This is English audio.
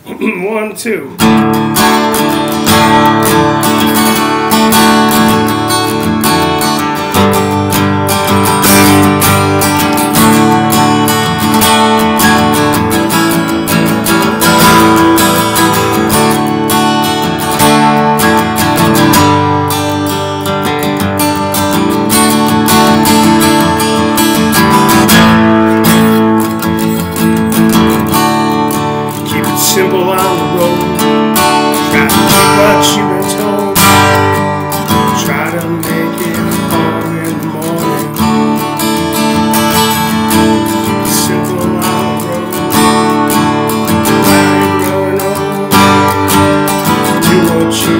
One, two. you.